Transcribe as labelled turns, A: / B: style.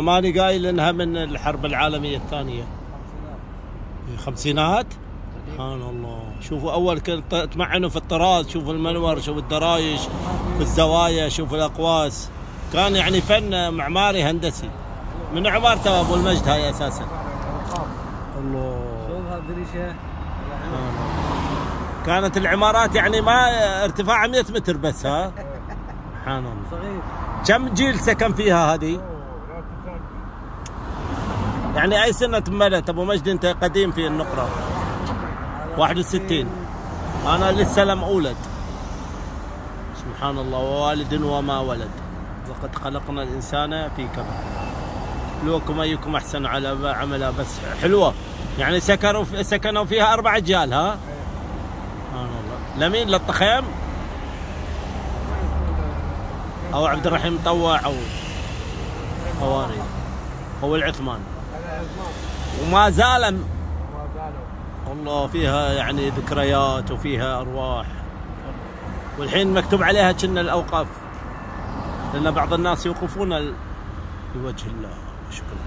A: ماني قايل إنها من الحرب العالمية الثانية. خمسينات. سبحان الله. شوفوا أول تمعنوا في الطراز شوفوا المنور شوفوا الدرايش في الزوايا شوفوا الأقواس. كان يعني فن معماري هندسي. من عمارته ابو المجد هاي أساسا. الله.
B: شوف هالدريشه
A: كانت العمارات يعني ما ارتفاعها 100 متر بس ها؟ سبحان الله.
B: صغير.
A: كم جيل سكن فيها هذه؟ يعني أي سنة تملت ابو مجد أنت قديم في النقرة. 61 أنا لسه لم أولد. سبحان الله ووالد وما ولد. وقد خلقنا الإنسان في كبد لوكم أيكم أحسن على عملا بس حلوة. يعني سكنوا سكنوا فيها أربع أجيال ها؟ سبحان الله. لمين؟ للطخيم؟ أو عبد الرحيم مطوع أو هواري هو العثمان. وما زال والله فيها يعني ذكريات وفيها أرواح. والحين مكتوب عليها كنا الأوقاف. لأن بعض الناس يوقفون لوجه الله. شكرا.